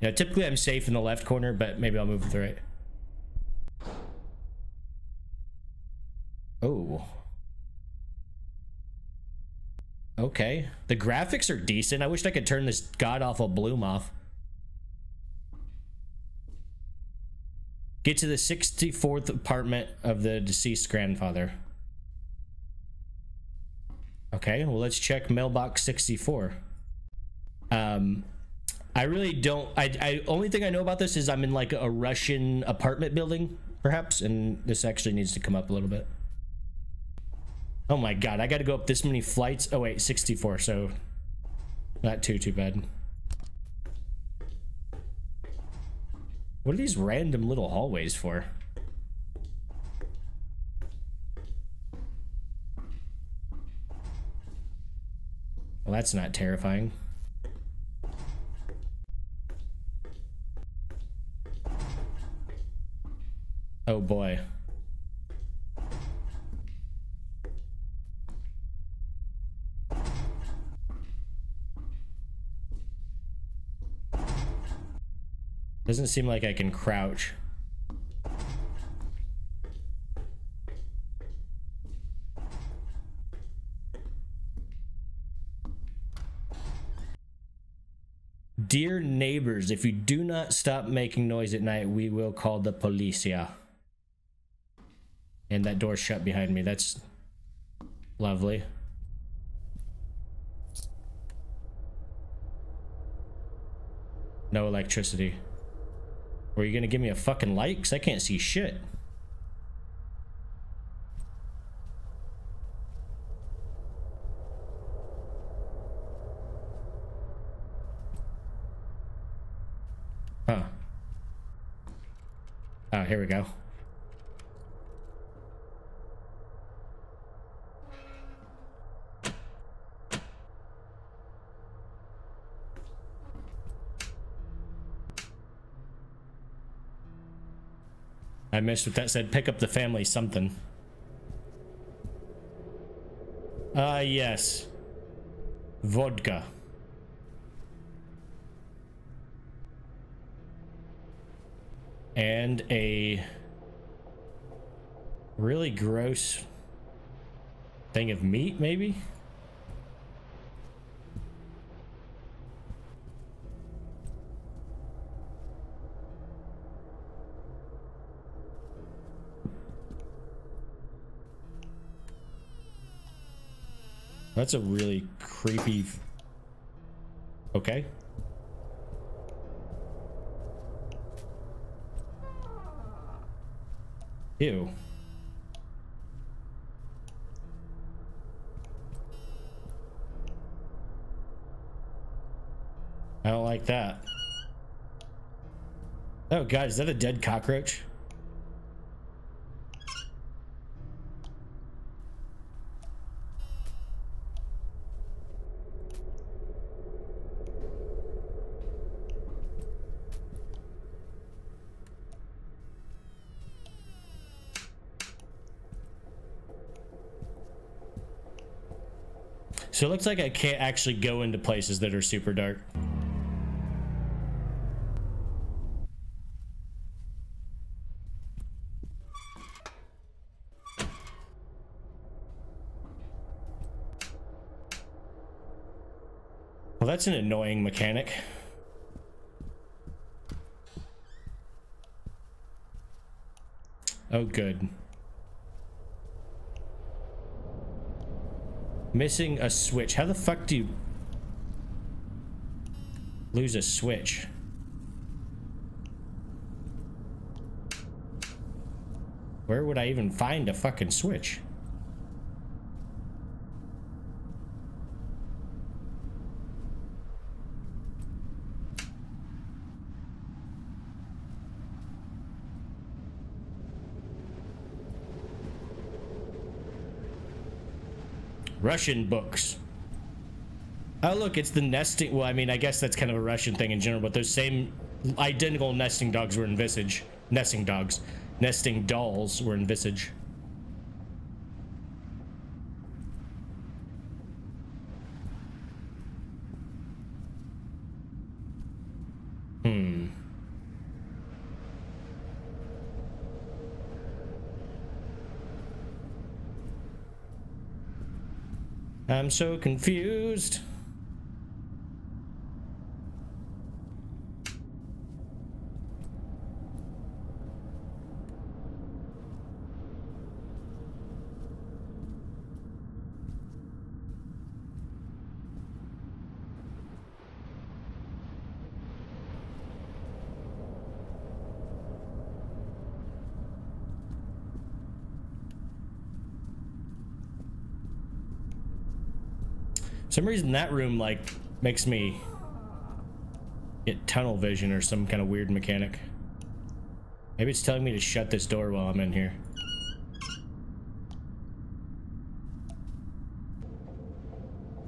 Know, typically I'm safe in the left corner, but maybe I'll move to the right. Oh. Okay. The graphics are decent. I wish I could turn this god-awful bloom off. Get to the 64th apartment of the deceased grandfather. Okay, well, let's check mailbox 64. Um, I really don't. I, I only thing I know about this is I'm in like a Russian apartment building, perhaps, and this actually needs to come up a little bit. Oh my god, I got to go up this many flights. Oh wait, 64. So not too too bad. What are these random little hallways for? Well, that's not terrifying. Boy. Doesn't seem like I can crouch. Dear neighbors, if you do not stop making noise at night, we will call the policia. And that door shut behind me. That's lovely. No electricity. Were you gonna give me a fucking light? Because I can't see shit. Huh. Oh, here we go. I missed what that said. Pick up the family something. Ah, uh, yes. Vodka. And a really gross thing of meat, maybe? That's a really creepy... Okay. Ew. I don't like that. Oh god, is that a dead cockroach? So it looks like I can't actually go into places that are super dark. Well, that's an annoying mechanic. Oh, good. Missing a switch. How the fuck do you lose a switch? Where would I even find a fucking switch? Russian books. Oh, look, it's the nesting. Well, I mean, I guess that's kind of a Russian thing in general, but those same identical nesting dogs were in Visage. Nesting dogs. Nesting dolls were in Visage. Hmm. I'm so confused. Some reason that room like makes me get tunnel vision or some kind of weird mechanic. Maybe it's telling me to shut this door while I'm in here.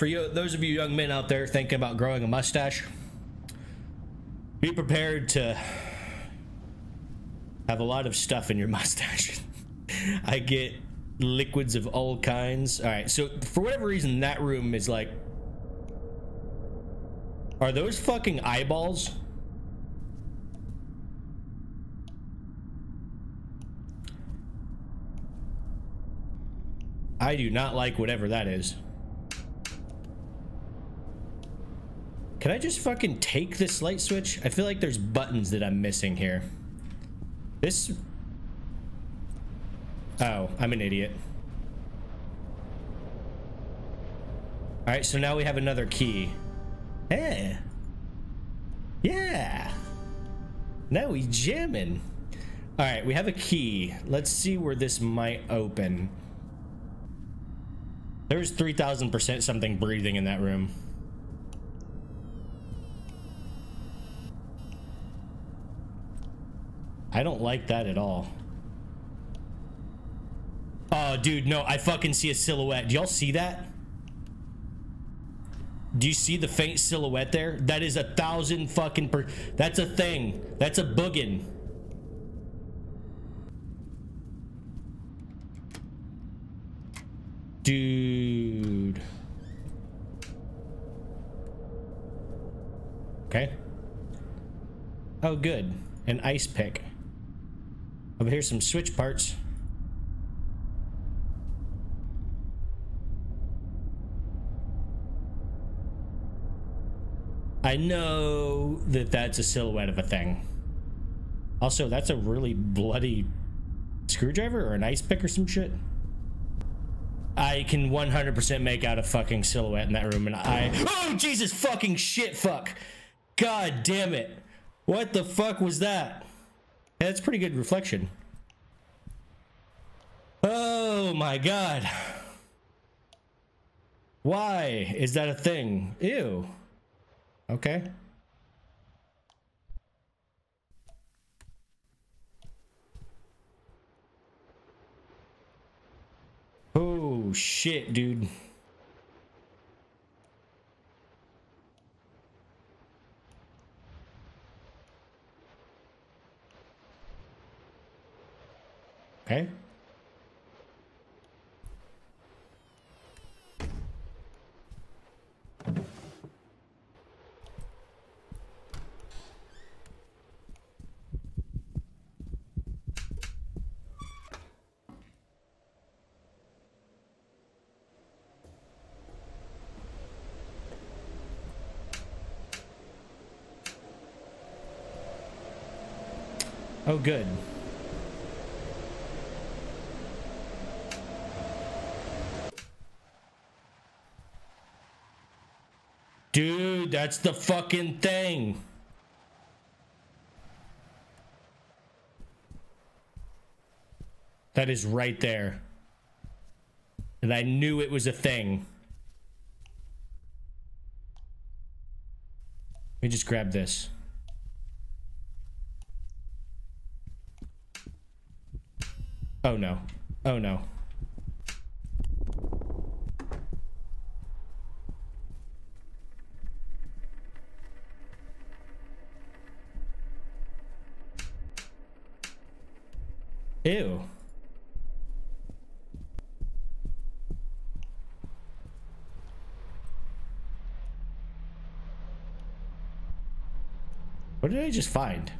For you, those of you young men out there thinking about growing a mustache, be prepared to have a lot of stuff in your mustache. I get liquids of all kinds. All right, so for whatever reason, that room is like. Are those fucking eyeballs? I do not like whatever that is. Can I just fucking take this light switch? I feel like there's buttons that I'm missing here. This Oh, I'm an idiot. Alright, so now we have another key. Hey. Yeah. Now we jamming. Alright, we have a key. Let's see where this might open. There's 3,000% something breathing in that room. I don't like that at all. Oh, dude, no, I fucking see a silhouette. Do y'all see that? Do you see the faint silhouette there? That is a thousand fucking per. That's a thing. That's a boogin. Dude. Okay. Oh, good. An ice pick. Over here's some switch parts. I know that that's a silhouette of a thing. Also, that's a really bloody screwdriver or an ice pick or some shit. I can 100% make out a fucking silhouette in that room and I... Oh, Jesus fucking shit, fuck. God damn it. What the fuck was that? Yeah, that's pretty good reflection. Oh my god. Why is that a thing? Ew. Okay. Oh, shit, dude. Okay. Oh, good. Dude, that's the fucking thing. That is right there. And I knew it was a thing. Let me just grab this. Oh no. Oh no. Ew. What did I just find?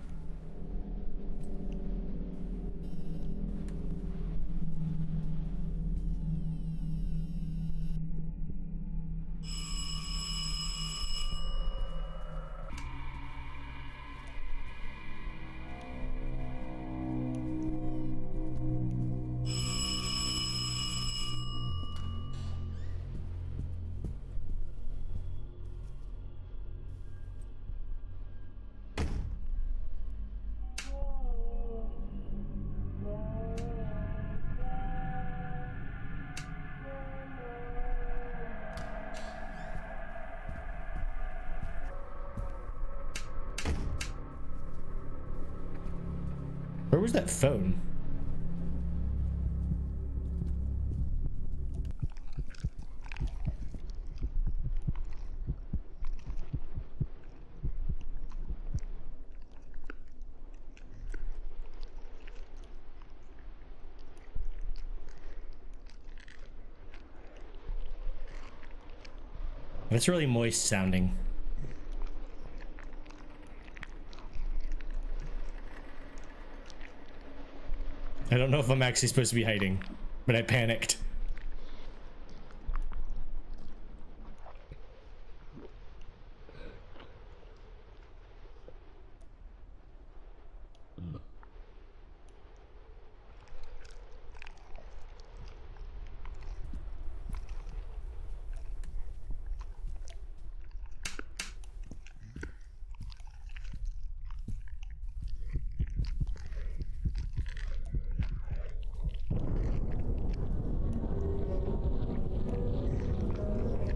Where was that phone? It's really moist sounding. I don't know if I'm actually supposed to be hiding, but I panicked.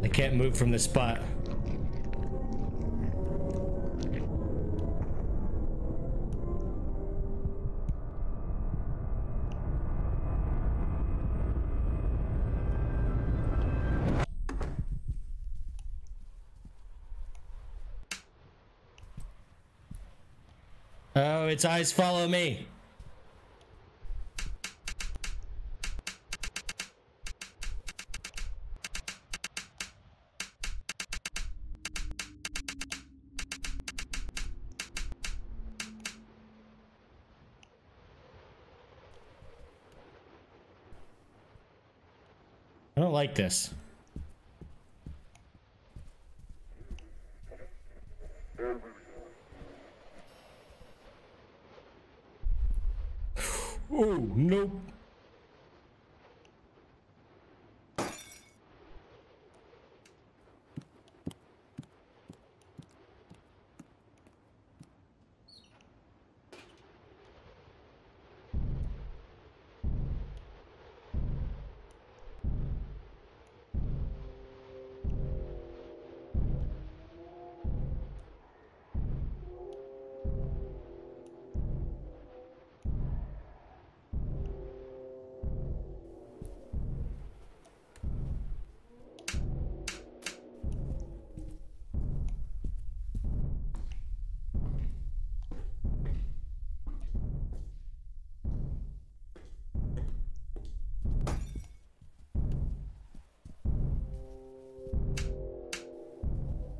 I can't move from this spot. Oh, its eyes follow me. I don't like this.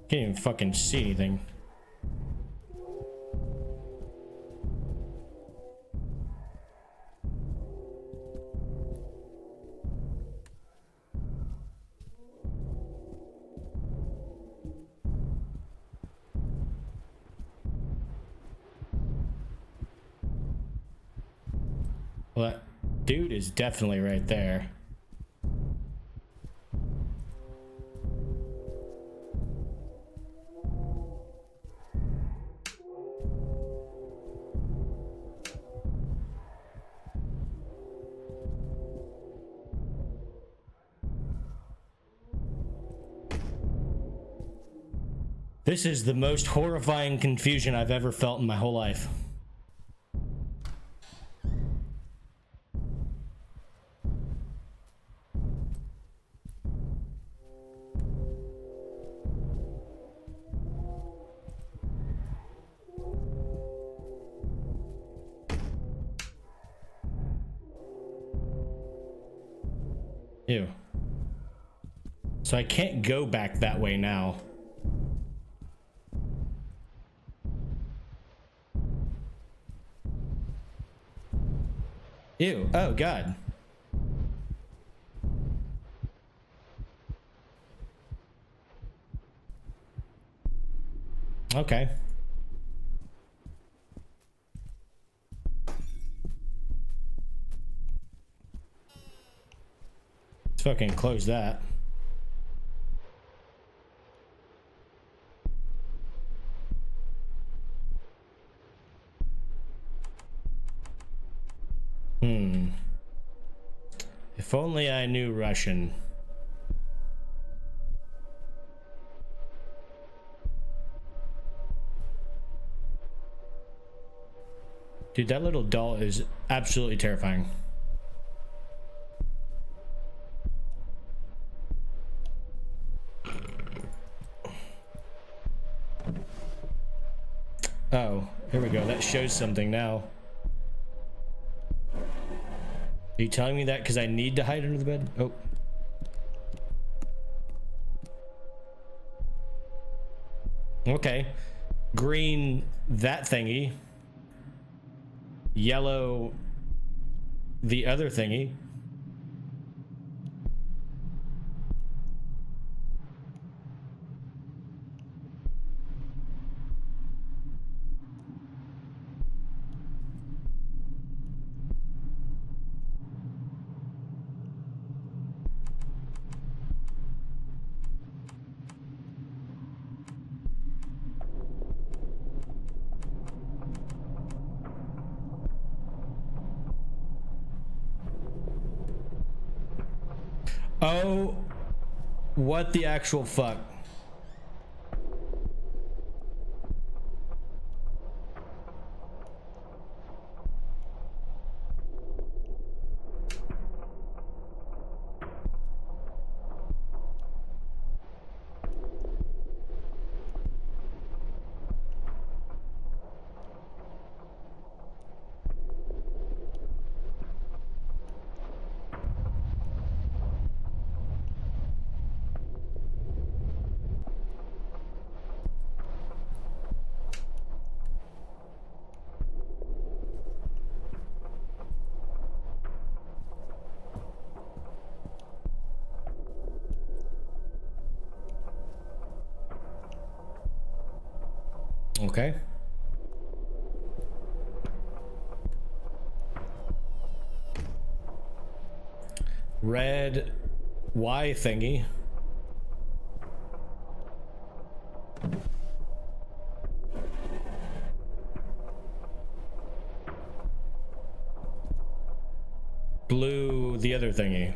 Can't even fucking see anything. Well, that dude is definitely right there. This is the most horrifying confusion I've ever felt in my whole life. Ew. So I can't go back that way now. Ew. Oh, God. Okay. Let's fucking close that. Only I knew Russian. Dude, that little doll is absolutely terrifying. Oh, here we go. That shows something now. You telling me that because I need to hide under the bed? Oh. Okay. Green, that thingy. Yellow, the other thingy. Oh, what the actual fuck? Okay. Red Y thingy. Blue the other thingy.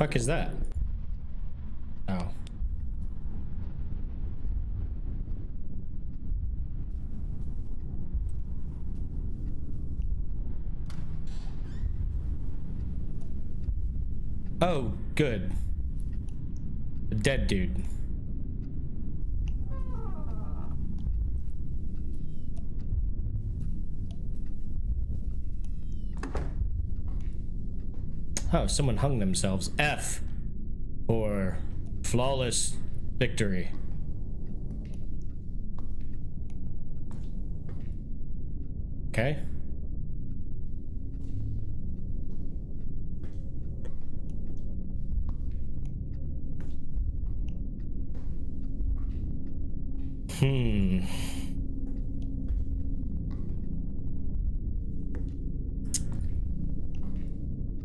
Fuck is that? Oh. Oh, good. A dead dude. Oh, someone hung themselves. F. Or flawless victory. Okay. Hmm.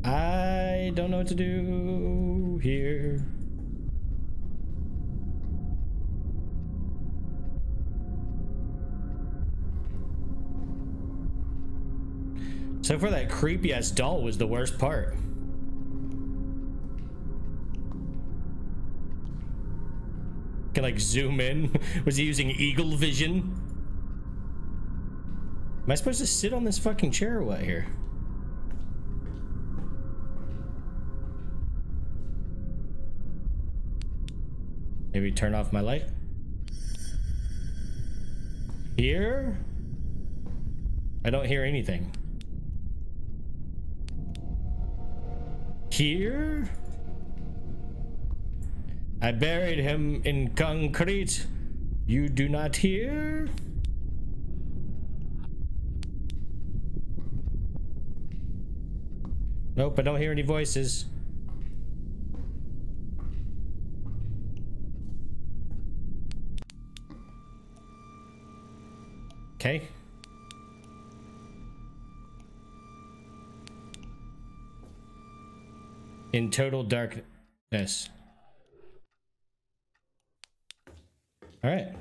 I don't know what to do here. So far, that creepy ass doll was the worst part. Can like zoom in. Was he using eagle vision? Am I supposed to sit on this fucking chair or what here? Maybe turn off my light. Here? I don't hear anything. Here? I buried him in concrete. You do not hear? Nope, I don't hear any voices. Okay. In total darkness. All right.